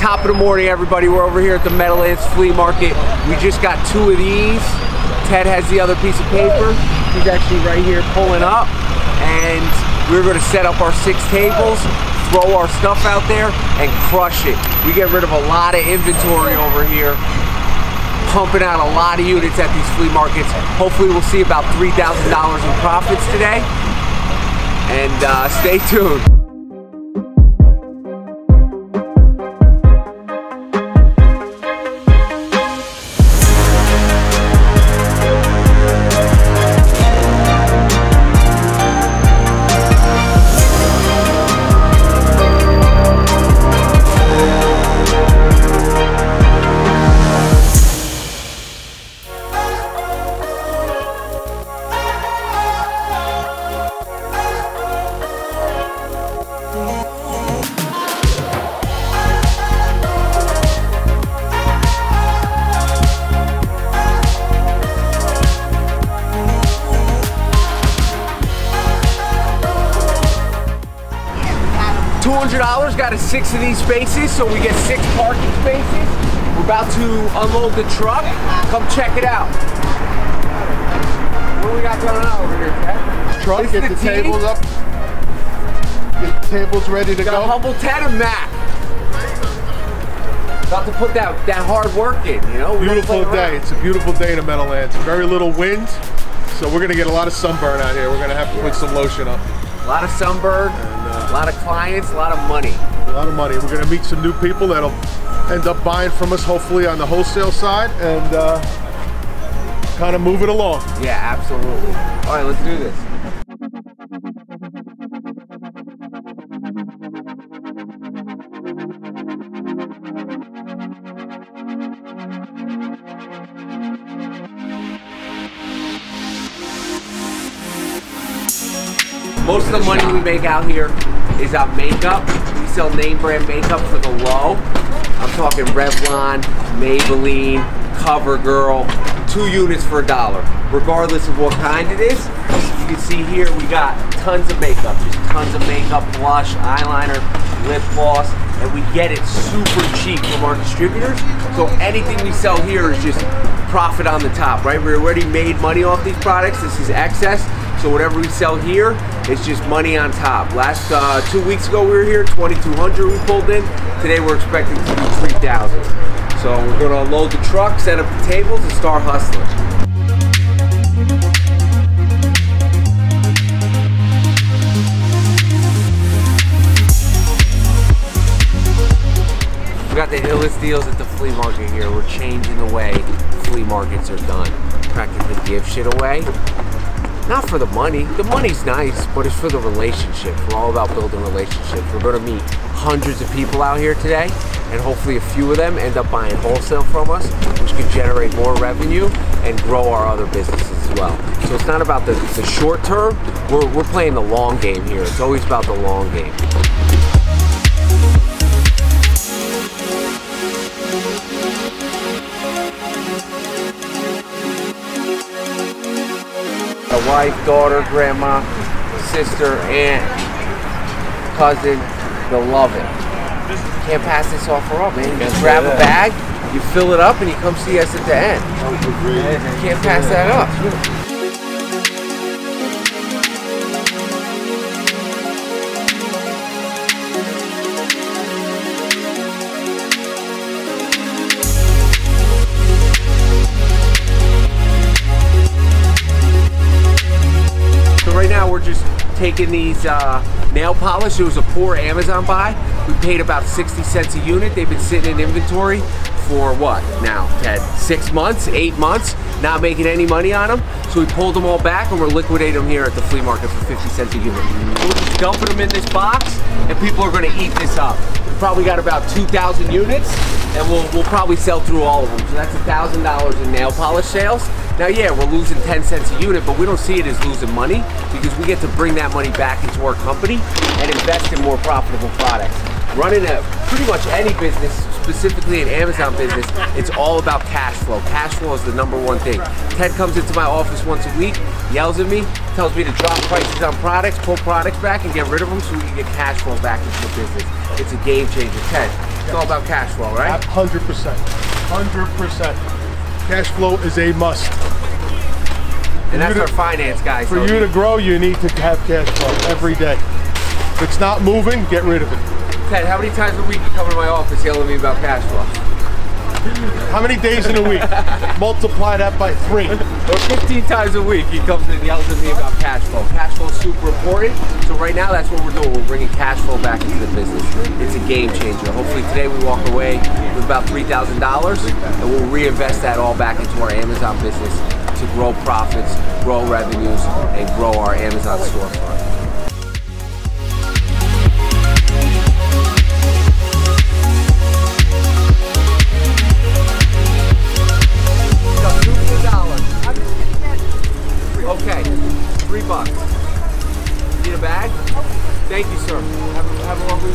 Top of the morning, everybody. We're over here at the Meadowlands Flea Market. We just got two of these. Ted has the other piece of paper. He's actually right here pulling up. And we're gonna set up our six tables, throw our stuff out there, and crush it. We get rid of a lot of inventory over here pumping out a lot of units at these flea markets. Hopefully we'll see about $3,000 in profits today. And uh, stay tuned. Got us six of these spaces, so we get six parking spaces. We're about to unload the truck. Come check it out. What do we got going on over here, Ted? Truck, This get the the, tables up. Get the tables ready to Got go. Humble Ted and Mac. About to put that, that hard work in, you know? We Beautiful day. It's a beautiful day in the Meadowlands. Very little wind, so we're gonna get a lot of sunburn out here. We're gonna have to put some lotion up. A lot of sunburn, uh, a lot of clients, a lot of money. A lot of money. We're gonna meet some new people that'll end up buying from us, hopefully on the wholesale side, and uh, kind of move it along. Yeah, absolutely. All right, let's do this. Most of the money we make out here is on makeup. Sell name brand makeup for the low. I'm talking Revlon, Maybelline, CoverGirl, two units for a dollar, regardless of what kind it is. You can see here we got tons of makeup, just tons of makeup, blush, eyeliner, lip gloss, and we get it super cheap from our distributors. So anything we sell here is just profit on the top, right? We already made money off these products. This is excess. So whatever we sell here, it's just money on top. Last uh, two weeks ago we were here, 2,200 we pulled in. Today we're expecting to do 3,000. So we're gonna unload the truck, set up the tables, and start hustling. We got the illest deals at the flea market here. We're changing the way flea markets are done. Practically give shit away. Not for the money. The money's nice, but it's for the relationship. We're all about building relationships. We're going to meet hundreds of people out here today, and hopefully a few of them end up buying wholesale from us, which can generate more revenue and grow our other businesses as well. So it's not about the, the short term. We're, we're playing the long game here. It's always about the long game. Wife, daughter, grandma, sister, aunt, cousin, they'll love it. Can't pass this offer up, man. You just grab a bag, you fill it up, and you come see us at the end. Can't pass that up. Taking these uh, nail polish. It was a poor Amazon buy. We paid about 60 cents a unit. They've been sitting in inventory for what now, Ted? Six months, eight months, not making any money on them. So we pulled them all back and we're liquidating them here at the flea market for 50 cents a unit. So we're just dumping them in this box and people are gonna eat this up. Probably got about 2,000 units and we'll, we'll probably sell through all of them. So that's $1,000 in nail polish sales. Now, yeah, we're losing 10 cents a unit, but we don't see it as losing money because we get to bring that money back into our company and invest in more profitable products. Running a pretty much any business, specifically an Amazon business, it's all about cash flow. Cash flow is the number one thing. Ted comes into my office once a week, yells at me, tells me to drop prices on products, pull products back, and get rid of them so we can get cash flow back into the business. It's a game changer. Ted, It's all about cash flow, right? Hundred percent. Hundred percent. Cash flow is a must. And that's you our finance guys. For you to grow, you need to have cash flow every day. If it's not moving, get rid of it. Ted, how many times a week you come to my office yelling at me about cash flow? How many days in a week? Multiply that by three. Or 15 times a week, he comes and yells at me about cash flow. Cash flow is super important. So right now, that's what we're doing. We're bringing cash flow back into the business. It's a game changer. Hopefully today we walk away with about $3,000 and we'll reinvest that all back into our Amazon business to grow profits, grow revenues, and grow our Amazon storefront.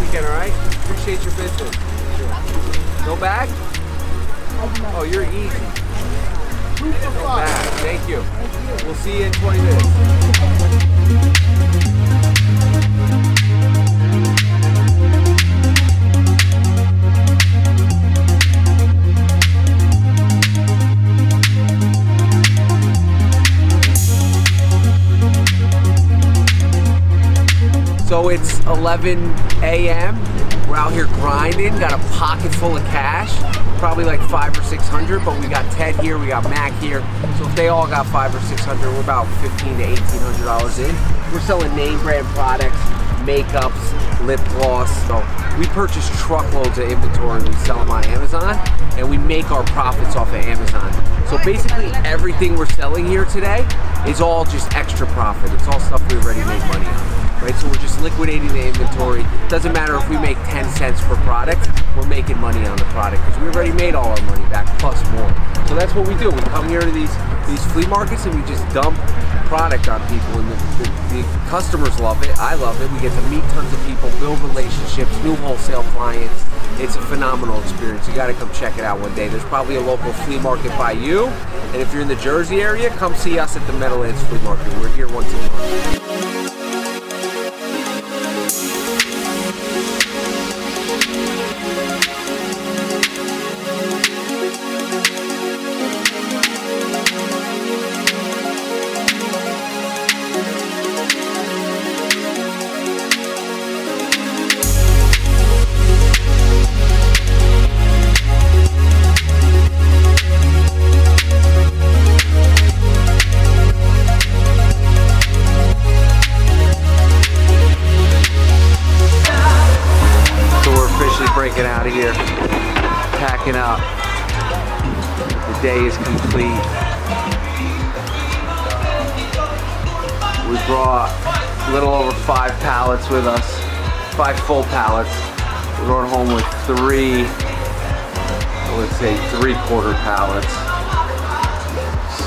Weekend, all right? Appreciate your business. No bag? Oh, you're easy. No bag. Thank you. We'll see you in 20 minutes. 11 a.m. We're out here grinding. Got a pocket full of cash, probably like five or six hundred. But we got Ted here, we got Mac here. So if they all got five or six hundred, we're about 15 to 18 hundred dollars in. We're selling name brand products, makeups, lip gloss. So we purchase truckloads of inventory and we sell them on Amazon, and we make our profits off of Amazon. So basically, everything we're selling here today is all just extra profit. It's all stuff we already make money on right? So we're just liquidating the inventory. Doesn't matter if we make 10 cents per product, we're making money on the product because we already made all our money back plus more. So that's what we do. We come here to these these flea markets and we just dump product on people and the, the, the customers love it. I love it. We get to meet tons of people, build relationships, new wholesale clients. It's a phenomenal experience. You got to come check it out one day. There's probably a local flea market by you. And if you're in the Jersey area, come see us at the Meadowlands Flea Market. We're here once a month. We brought a little over five pallets with us, five full pallets. We're going home with three, let's say three quarter pallets.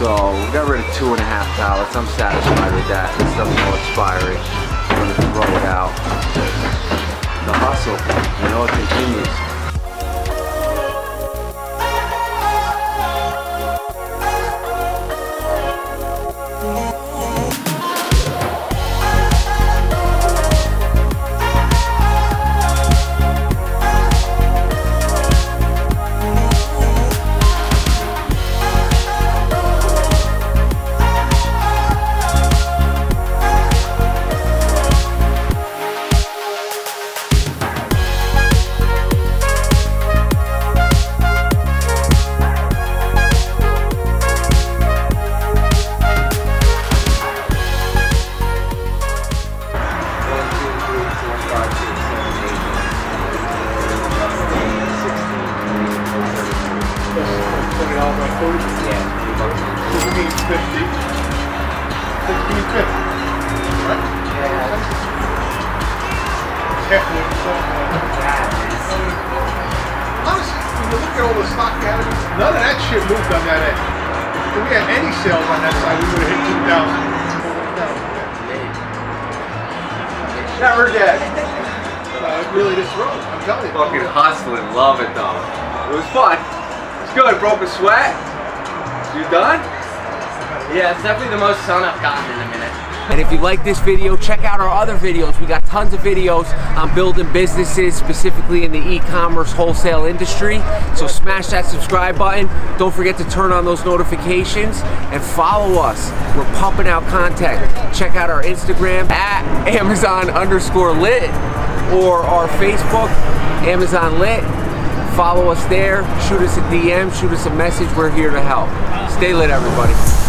So we got rid of two and a half pallets. I'm satisfied with that. This stuff's no expiry. I'm gonna throw it out the hustle. You know it continues. Look at all the stock categories, none of that shit moved on that end. If we had any sales on that side, we would have hit two thousand. Never dead. Uh, really, this road, I'm telling you. Fucking hustling, love it though. It was fun. It's good. Broke a sweat. You done? Yeah, it's definitely the most sun I've gotten in a minute. And if you like this video, check out our other videos. We got tons of videos on building businesses, specifically in the e-commerce wholesale industry. So smash that subscribe button. Don't forget to turn on those notifications and follow us. We're pumping out content. Check out our Instagram at Amazon underscore lit or our Facebook, Amazon lit. Follow us there, shoot us a DM, shoot us a message. We're here to help. Stay lit, everybody.